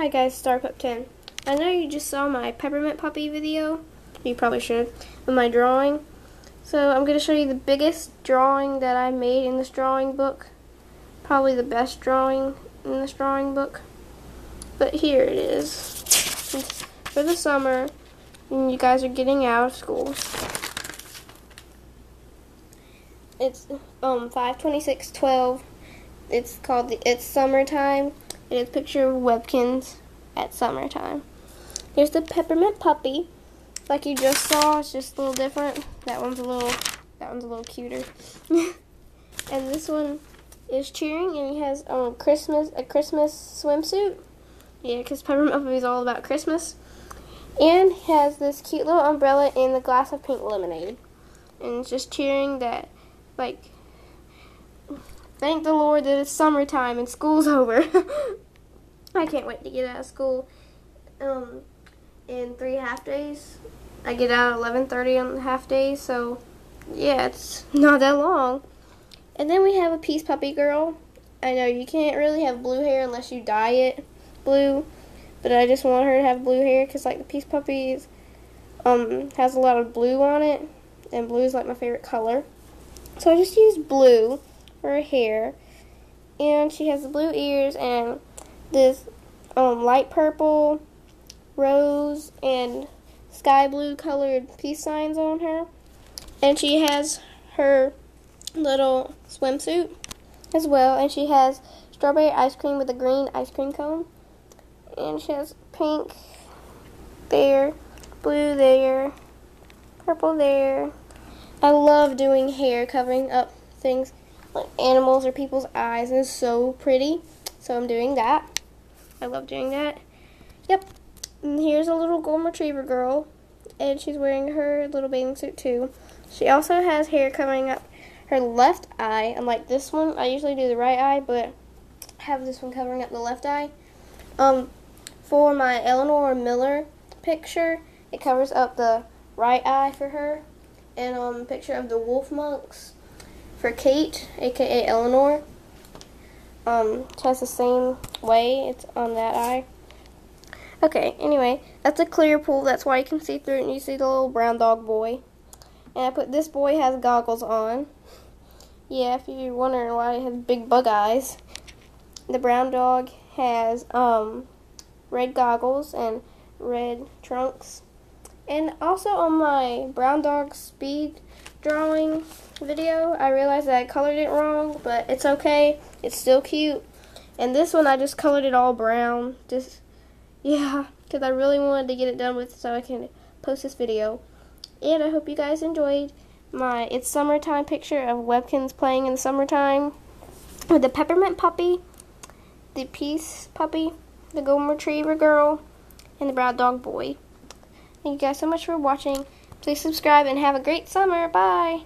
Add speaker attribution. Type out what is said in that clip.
Speaker 1: Hi guys, Starrypup 10. I know you just saw my peppermint puppy video. You probably should. Of my drawing. So I'm going to show you the biggest drawing that I made in this drawing book. Probably the best drawing in this drawing book. But here it is. It's for the summer and you guys are getting out of school. It's um 52612. It's called the It's Summertime. And it's a picture of Webkinz at summertime. Here's the peppermint puppy. Like you just saw, it's just a little different. That one's a little that one's a little cuter. and this one is cheering and he has um Christmas a Christmas swimsuit. Yeah, because peppermint puppy is all about Christmas. And has this cute little umbrella and the glass of pink lemonade. And it's just cheering that like thank the Lord that it's summertime and school's over. I can't wait to get out of school um, in three half days. I get out at 11.30 on the half days, so yeah, it's not that long. And then we have a Peace Puppy Girl. I know you can't really have blue hair unless you dye it blue, but I just want her to have blue hair because like the Peace Puppies um, has a lot of blue on it, and blue is like my favorite color. So I just used blue her hair. And she has blue ears and this um, light purple, rose, and sky blue colored peace signs on her. And she has her little swimsuit as well. And she has strawberry ice cream with a green ice cream cone. And she has pink there, blue there, purple there. I love doing hair covering up things like animals or people's eyes and so pretty. So I'm doing that. I love doing that. Yep. And here's a little golden retriever girl and she's wearing her little bathing suit too. She also has hair covering up her left eye. Unlike this one, I usually do the right eye, but I have this one covering up the left eye. Um, for my Eleanor Miller picture, it covers up the right eye for her. And um, picture of the wolf monks for Kate, aka Eleanor. Um, it has the same way. It's on that eye. Okay, anyway, that's a clear pool. That's why you can see through it and you see the little brown dog boy. And I put this boy has goggles on. Yeah, if you're wondering why he has big bug eyes. The brown dog has um, red goggles and red trunks. And also on my brown dog speed drawing video, I realized that I colored it wrong, but it's okay. It's still cute. And this one, I just colored it all brown. Just, yeah, because I really wanted to get it done with so I can post this video. And I hope you guys enjoyed my It's Summertime picture of Webkinz playing in the summertime with the peppermint puppy, the peace puppy, the golden retriever girl, and the brown dog boy. Thank you guys so much for watching. Please subscribe and have a great summer. Bye.